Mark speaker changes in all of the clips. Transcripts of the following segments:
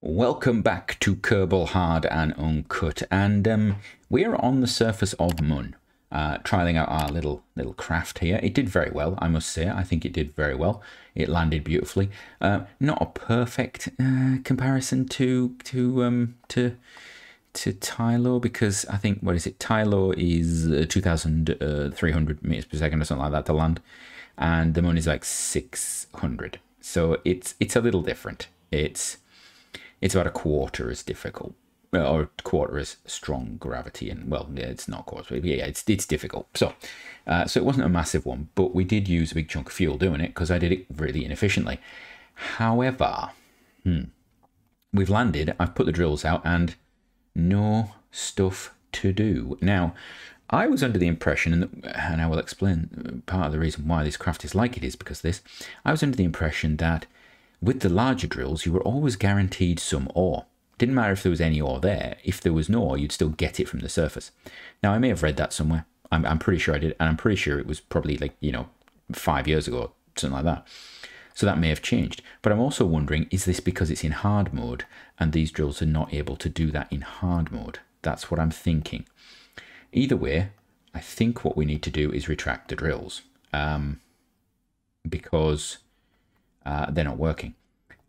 Speaker 1: Welcome back to Kerbal Hard and Uncut, and um, we're on the surface of Mun, uh, trialing out our little little craft here. It did very well, I must say. I think it did very well. It landed beautifully. Uh, not a perfect uh, comparison to to um, to to Tylo because I think what is it? Tylo is uh, two thousand uh, three hundred meters per second or something like that to land, and the Mun is like six hundred. So it's it's a little different. It's it's about a quarter as difficult or a quarter as strong gravity and well yeah, it's not quarter but yeah it's it's difficult so uh, so it wasn't a massive one but we did use a big chunk of fuel doing it because I did it really inefficiently however hmm, we've landed I've put the drills out and no stuff to do now I was under the impression, and, and I will explain part of the reason why this craft is like it is because this. I was under the impression that with the larger drills, you were always guaranteed some ore. Didn't matter if there was any ore there. If there was no ore, you'd still get it from the surface. Now, I may have read that somewhere. I'm, I'm pretty sure I did. And I'm pretty sure it was probably like, you know, five years ago, something like that. So that may have changed. But I'm also wondering, is this because it's in hard mode and these drills are not able to do that in hard mode? That's what I'm thinking. Either way, I think what we need to do is retract the drills. Um, because uh, they're not working.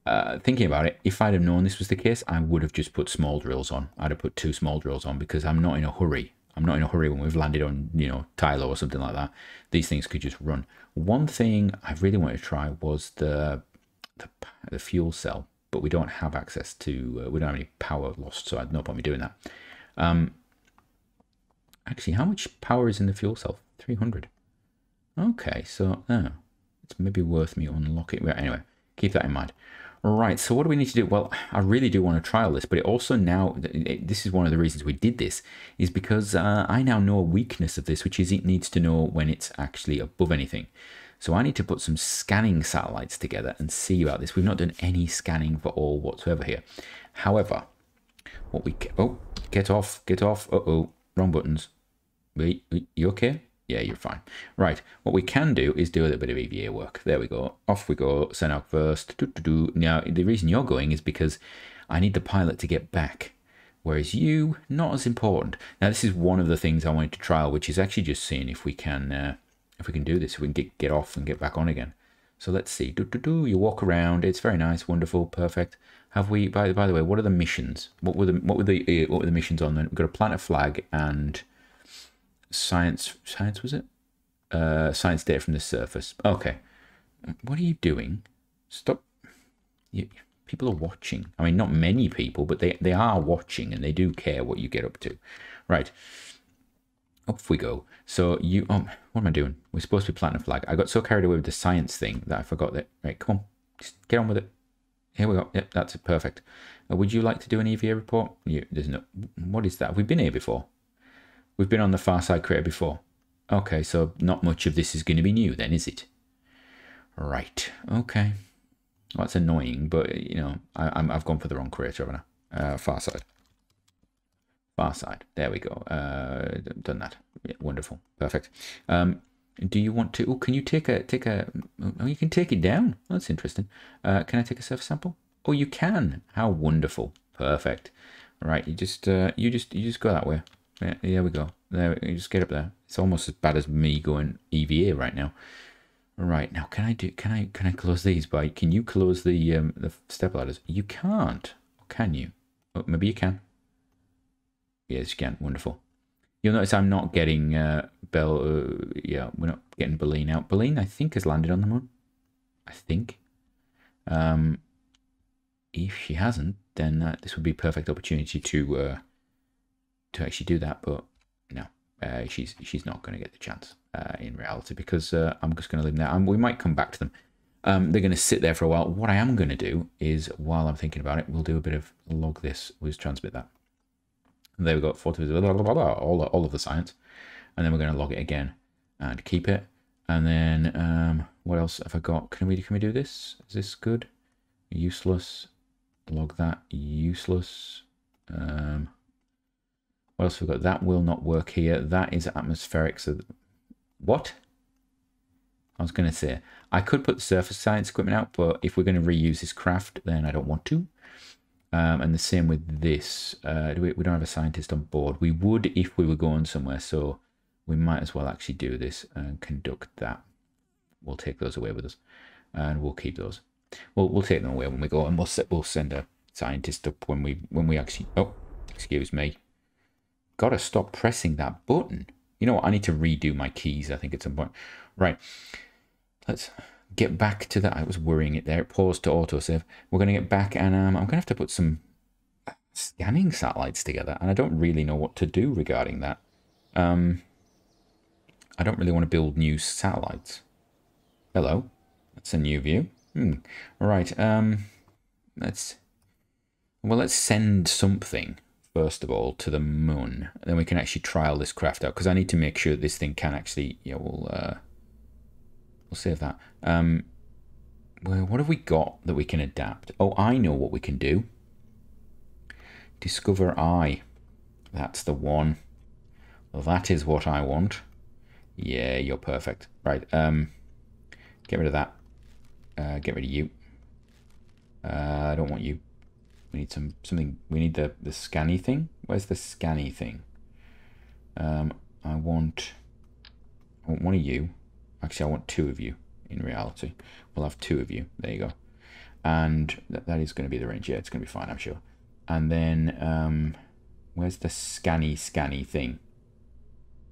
Speaker 1: Uh, thinking about it, if I'd have known this was the case, I would have just put small drills on. I'd have put two small drills on because I'm not in a hurry. I'm not in a hurry when we've landed on, you know, Tylo or something like that. These things could just run. One thing I really wanted to try was the the, the fuel cell, but we don't have access to, uh, we don't have any power lost, so I had no point me doing that. Um, actually, how much power is in the fuel cell? 300. Okay, so, oh, it's maybe worth me unlocking. But anyway, keep that in mind. Right, so what do we need to do? Well, I really do want to trial this, but it also now, this is one of the reasons we did this, is because uh, I now know a weakness of this, which is it needs to know when it's actually above anything. So I need to put some scanning satellites together and see about this. We've not done any scanning for all whatsoever here. However, what we, oh, get off, get off, uh-oh, wrong buttons. Wait, you okay? Yeah, you're fine. Right, what we can do is do a little bit of EVA work. There we go. Off we go. Send out first. Doo -doo -doo. Now, the reason you're going is because I need the pilot to get back. Whereas you, not as important. Now, this is one of the things I wanted to trial, which is actually just seeing if we can uh, if we can do this, if we can get, get off and get back on again. So let's see. Do, do, do. You walk around. It's very nice, wonderful, perfect. Have we? By, by the way, what are the missions? What were the what were the uh, what were the missions on? Then we've got a planet flag and science science was it? Uh science data from the surface. Okay. What are you doing? Stop. You, people are watching. I mean not many people but they they are watching and they do care what you get up to. Right. Off we go. So you um what am i doing? We're supposed to be planting a flag. I got so carried away with the science thing that i forgot that right come on just get on with it. Here we go. Yep that's it perfect. Uh, would you like to do an eva report? You, there's no what is that? Have we been here before We've been on the Far Side Crater before. Okay, so not much of this is going to be new then, is it? Right, okay. Well, that's annoying, but, you know, I, I've gone for the wrong crater, haven't I? Uh, far Side. Far Side. There we go. Uh, done that. Yeah, wonderful. Perfect. Um, do you want to... Oh, can you take a... take a? Oh, you can take it down. That's interesting. Uh, can I take a surface sample? Oh, you can. How wonderful. Perfect. Right, you just... Uh, you just... You just go that way. Yeah, there we go. There, you just get up there. It's almost as bad as me going EVA right now. Right now, can I do? Can I? Can I close these by? Can you close the um, the step ladders? You can't. Can you? Oh, maybe you can. Yes, you can. Wonderful. You'll notice I'm not getting uh, Bell. Uh, yeah, we're not getting Baleen out. Baleen, I think, has landed on the moon. I think. Um, if she hasn't, then uh, this would be a perfect opportunity to uh, to actually do that, but no, uh, she's she's not going to get the chance uh, in reality because uh, I'm just going to leave them there. And we might come back to them. Um, they're going to sit there for a while. What I am going to do is, while I'm thinking about it, we'll do a bit of log this. We'll transmit that. And there we got blah, blah, blah, blah, all, all of the science. And then we're going to log it again and keep it. And then um, what else have I got? Can we can we do this? Is this good? Useless. Log that. Useless. Um, what else have we got? That will not work here. That is atmospheric. So, what? I was going to say, I could put the surface science equipment out, but if we're going to reuse this craft, then I don't want to. Um, and the same with this. Uh, we, we don't have a scientist on board. We would if we were going somewhere, so we might as well actually do this and conduct that. We'll take those away with us, and we'll keep those. We'll we'll take them away when we go, and we'll we'll send a scientist up when we when we actually. Oh, excuse me. Got to stop pressing that button. You know what? I need to redo my keys. I think at some point. Right. Let's get back to that. I was worrying it there. It paused to autosave. We're going to get back and um, I'm going to have to put some scanning satellites together. And I don't really know what to do regarding that. Um, I don't really want to build new satellites. Hello. That's a new view. Hmm. Right. Um, let's, well, let's send something first of all to the moon. Then we can actually trial this craft out because I need to make sure this thing can actually, yeah, we'll, uh, we'll save that. Um, well, what have we got that we can adapt? Oh, I know what we can do. Discover I. That's the one. Well, that is what I want. Yeah, you're perfect. Right, um, get rid of that. Uh, get rid of you. Uh, I don't want you. We need some something. We need the the scanny thing. Where's the scanny thing? Um, I want. I want one of you. Actually, I want two of you in reality. We'll have two of you. There you go. And th that is going to be the range. Yeah, it's going to be fine, I'm sure. And then, um, where's the scanny, scanny thing?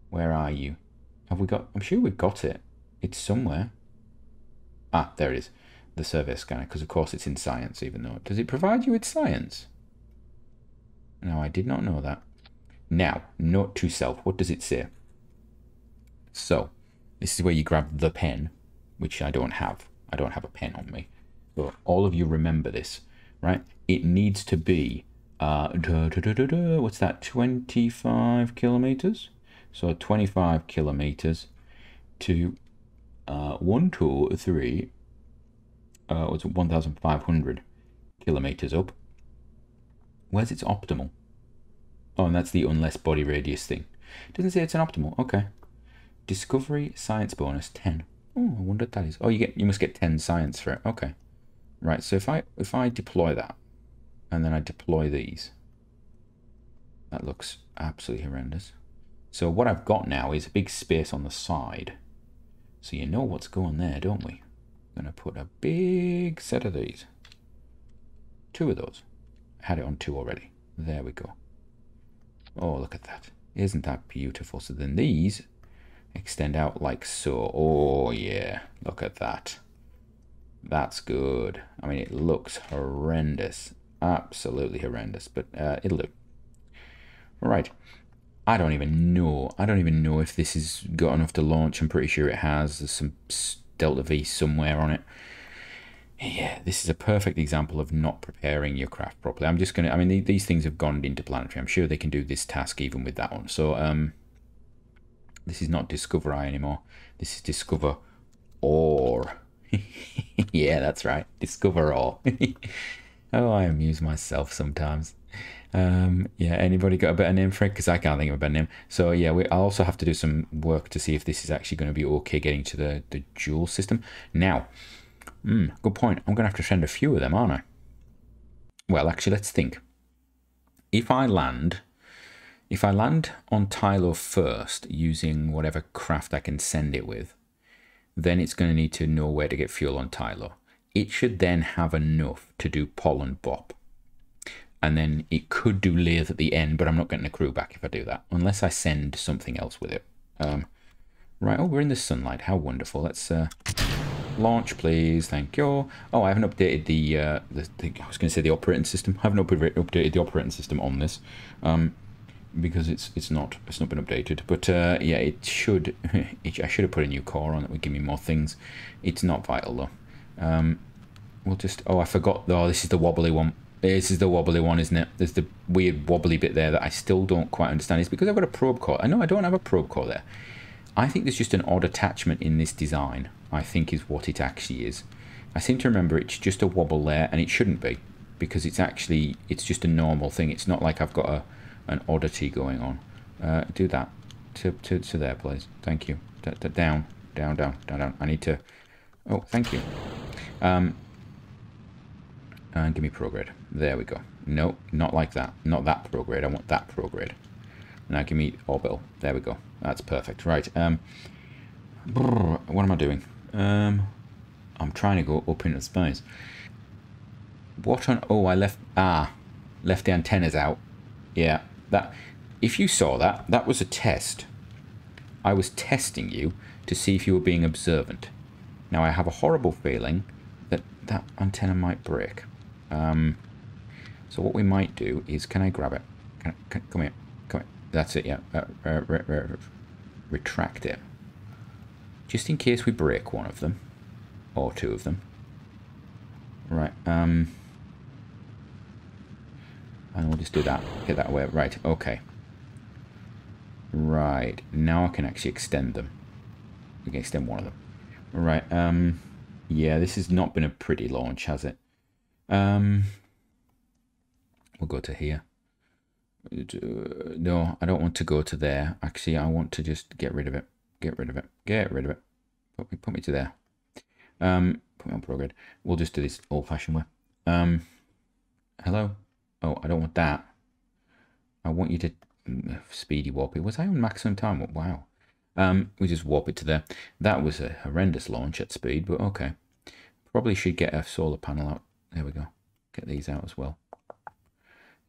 Speaker 1: Where are you? Have we got... I'm sure we've got it. It's somewhere. Ah, there it is. The survey scanner, because of course it's in science, even though... Does it provide you with science? No, I did not know that. Now, note to self. What does it say? So, this is where you grab the pen, which I don't have. I don't have a pen on me. But all of you remember this, right? It needs to be, uh, what's that, 25 kilometers? So 25 kilometers to uh, 1, 2, 3, uh, what's 1,500 kilometers up. Where's its optimal? Oh, and that's the unless body radius thing. Doesn't say it's an optimal. Okay. Discovery science bonus 10. Oh, I wonder what that is. Oh, you get you must get 10 science for it. Okay. Right, so if I if I deploy that and then I deploy these, that looks absolutely horrendous. So what I've got now is a big space on the side. So you know what's going there, don't we? I'm going to put a big set of these. Two of those. Had it on two already. There we go. Oh, look at that. Isn't that beautiful? So then these extend out like so. Oh, yeah. Look at that. That's good. I mean, it looks horrendous. Absolutely horrendous, but uh, it'll do. Right. I don't even know. I don't even know if this has got enough to launch. I'm pretty sure it has. There's some Delta V somewhere on it. Yeah, this is a perfect example of not preparing your craft properly. I'm just going to, I mean, these things have gone into planetary. I'm sure they can do this task even with that one. So, um, this is not Discover I anymore. This is Discover Or. yeah, that's right. Discover All. oh, I amuse myself sometimes. Um, yeah, anybody got a better name for it? Because I can't think of a better name. So yeah, we, I also have to do some work to see if this is actually going to be okay getting to the, the Jool system. Now, mm, good point. I'm going to have to send a few of them, aren't I? Well, actually, let's think. If I land if I land on Tylo first using whatever craft I can send it with, then it's going to need to know where to get fuel on Tylo. It should then have enough to do Pol and Bop. And then it could do Laythe at the end, but I'm not getting a crew back if I do that, unless I send something else with it. Um, right, oh, we're in the sunlight. How wonderful. Let's uh, launch, please. Thank you. Oh, I haven't updated the, uh, the, the I was going to say the operating system. I haven't updated the operating system on this. Um, because it's it's not it's not been updated. But uh, yeah, it should. It, I should have put a new core on that would give me more things. It's not vital though. Um, we'll just. Oh, I forgot. Oh, this is the wobbly one. This is the wobbly one, isn't it? There's the weird wobbly bit there that I still don't quite understand. It's because I've got a probe core. I know I don't have a probe core there. I think there's just an odd attachment in this design. I think is what it actually is. I seem to remember it's just a wobble there, and it shouldn't be because it's actually it's just a normal thing. It's not like I've got a an oddity going on. Uh, do that to, to, to there, please. Thank you. D down, down, down, down, down. I need to... Oh, thank you. Um, and give me prograde. There we go. No, not like that. Not that prograde. I want that prograde. Now give me orbital. There we go. That's perfect. Right. Um, brr, what am I doing? Um, I'm trying to go up into space. What on... Oh, I left... Ah, left the antennas out. Yeah, that... If you saw that, that was a test. I was testing you to see if you were being observant. Now, I have a horrible feeling that that antenna might break. Um, so what we might do is... Can I grab it? Can, can, come here. Come here. That's it, yeah. Uh, uh, re, re, retract it. Just in case we break one of them. Or two of them. Right, um... And we'll just do that. Get that away. Right, okay. Right, now I can actually extend them. We can extend one of them. Right, um... Yeah, this has not been a pretty launch, has it? Um... We'll go to here. No, I don't want to go to there. Actually, I want to just get rid of it. Get rid of it. Get rid of it. Put me, put me to there. Um, put me on prograde. We'll just do this old-fashioned way. Um, hello? Oh, I don't want that. I want you to mm, speedy warp it. Was I on maximum time? Wow. Um, we just warp it to there. That was a horrendous launch at speed, but okay. Probably should get a solar panel out. There we go. Get these out as well.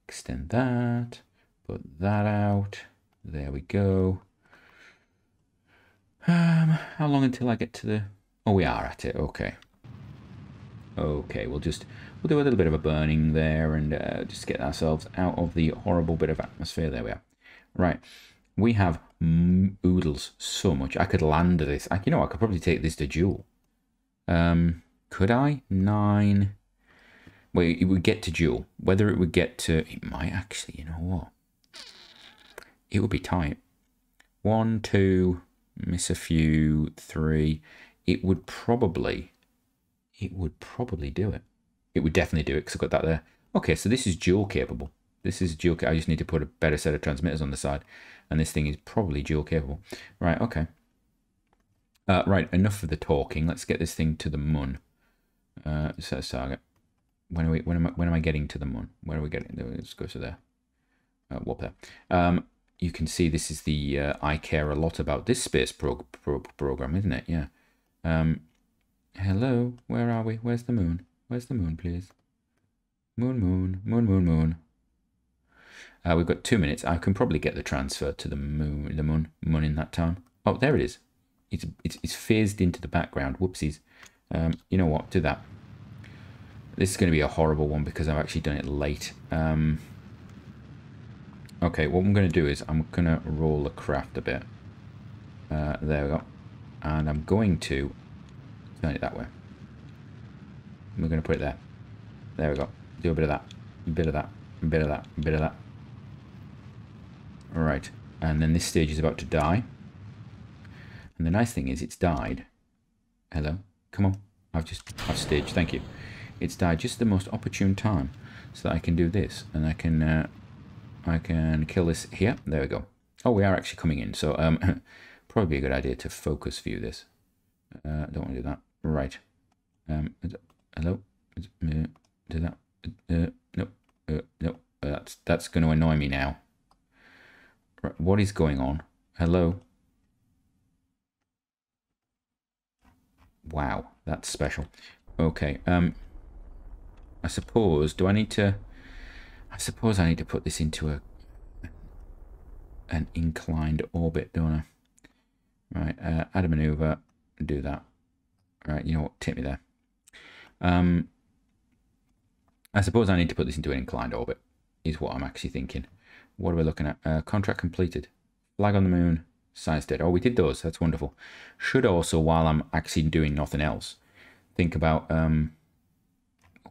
Speaker 1: Extend that. Put that out. There we go. Um, how long until I get to the... Oh, we are at it. Okay. Okay, we'll just we'll do a little bit of a burning there and uh, just get ourselves out of the horrible bit of atmosphere. There we are. Right, we have oodles so much. I could land this. I, you know, I could probably take this to Jool. Um, could I? Nine. Well, it would get to Jool. Whether it would get to... It might actually, you know what? It would be tight. One, two, miss a few, three. It would probably... It would probably do it. It would definitely do it because I've got that there. Okay, so this is Jool capable. This is Jool. I just need to put a better set of transmitters on the side. And this thing is probably Jool capable. Right, okay. Uh, right, enough of the talking. Let's get this thing to the mun. Uh, set a target. When are we? When am I? When am I getting to the moon? Where are we getting? Let's go to there. Uh, there. Um, you can see this is the uh, I care a lot about this space pro program, isn't it? Yeah. Um, hello, where are we? Where's the moon? Where's the moon, please? Moon, moon, moon, moon, moon. Uh, we've got two minutes. I can probably get the transfer to the moon, the moon, moon in that time. Oh, there it is. It's it's, it's phased into the background. Whoopsies. Um, you know what? Do that. This is going to be a horrible one because I've actually done it late. Um, okay, what I'm going to do is I'm going to roll the craft a bit. Uh, there we go. And I'm going to turn it that way. We're going to put it there. There we go. Do a bit of that. A bit of that. A bit of that. A bit of that. Alright. And then this stage is about to die. And the nice thing is it's died. Hello? Come on. I've just... I've staged. Thank you it's died just the most opportune time so that I can do this and I can uh, I can kill this here. There we go. Oh we are actually coming in. So um probably a good idea to focus view this. Uh, don't want to do that. Right. Um hello? Uh, do that. Uh, no uh, no that's that's going to annoy me now. Right, what is going on? Hello? Wow that's special. Okay um I suppose, do I need to, I suppose I need to put this into a an inclined orbit, don't I? Right, uh, add a maneuver, do that. Right, you know what, tip me there. Um, I suppose I need to put this into an inclined orbit, is what I'm actually thinking. What are we looking at? Uh, contract completed. Flag on the moon, science data. Oh, we did those. That's wonderful. Should also, while I'm actually doing nothing else, think about um,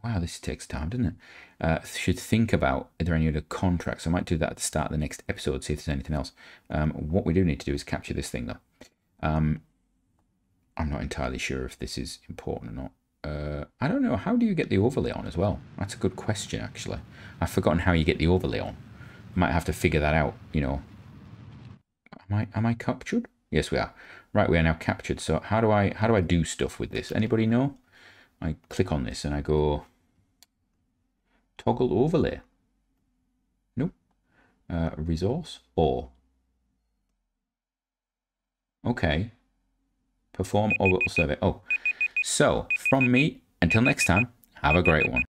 Speaker 1: wow, this takes time, doesn't it? Uh, should think about are there any other contracts? I might do that at the start of the next episode, see if there's anything else. Um, what we do need to do is capture this thing, though. Um, I'm not entirely sure if this is important or not. Uh, I don't know. How do you get the overlay on as well? That's a good question, actually. I've forgotten how you get the overlay on. Might have to figure that out, you know. Am I, am I captured? Yes, we are. Right, we are now captured. So how do I how do I do stuff with this? Anybody know? I click on this and I go toggle overlay. Nope. Uh, resource or. Okay. Perform orbital survey. Oh, so from me, until next time, have a great one.